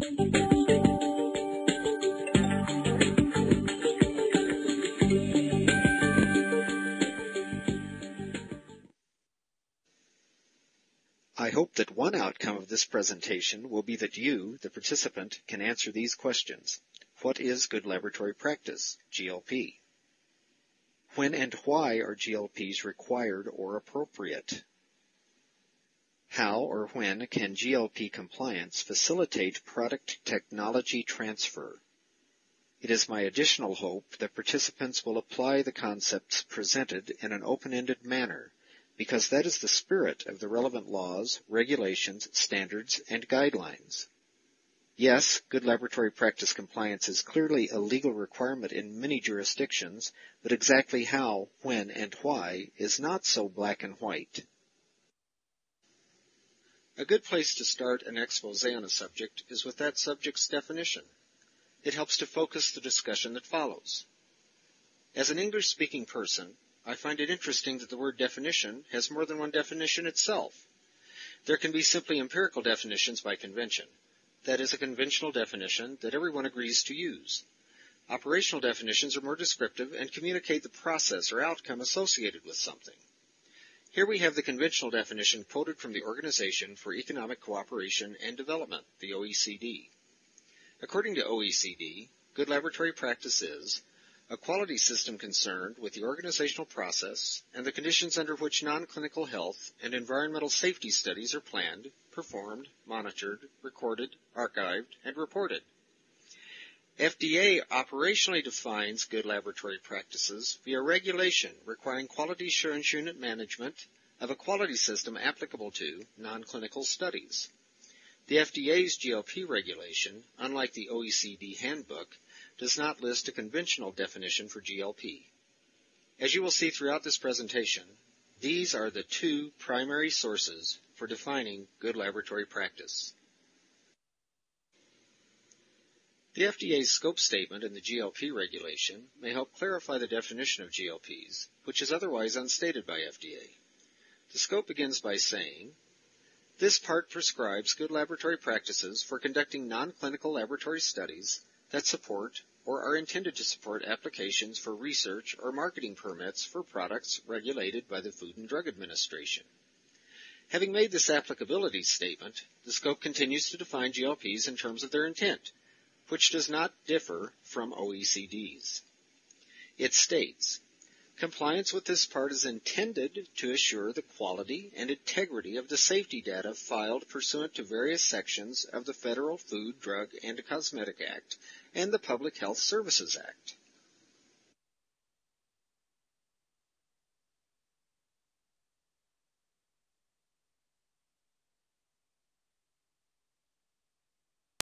I hope that one outcome of this presentation will be that you, the participant, can answer these questions. What is good laboratory practice, GLP? When and why are GLPs required or appropriate? How or when can GLP compliance facilitate product technology transfer? It is my additional hope that participants will apply the concepts presented in an open-ended manner because that is the spirit of the relevant laws, regulations, standards, and guidelines. Yes, good laboratory practice compliance is clearly a legal requirement in many jurisdictions, but exactly how, when, and why is not so black and white. A good place to start an expose on a subject is with that subject's definition. It helps to focus the discussion that follows. As an English speaking person, I find it interesting that the word definition has more than one definition itself. There can be simply empirical definitions by convention. That is a conventional definition that everyone agrees to use. Operational definitions are more descriptive and communicate the process or outcome associated with something. Here we have the conventional definition quoted from the Organization for Economic Cooperation and Development, the OECD. According to OECD, good laboratory practice is a quality system concerned with the organizational process and the conditions under which non-clinical health and environmental safety studies are planned, performed, monitored, recorded, archived, and reported. FDA operationally defines good laboratory practices via regulation requiring quality assurance unit management of a quality system applicable to non-clinical studies. The FDA's GLP regulation, unlike the OECD handbook, does not list a conventional definition for GLP. As you will see throughout this presentation, these are the two primary sources for defining good laboratory practice. The FDA's scope statement in the GLP regulation may help clarify the definition of GLPs, which is otherwise unstated by FDA. The scope begins by saying, this part prescribes good laboratory practices for conducting non-clinical laboratory studies that support or are intended to support applications for research or marketing permits for products regulated by the Food and Drug Administration. Having made this applicability statement, the scope continues to define GLPs in terms of their intent, which does not differ from OECD's. It states, Compliance with this part is intended to assure the quality and integrity of the safety data filed pursuant to various sections of the Federal Food, Drug, and Cosmetic Act and the Public Health Services Act.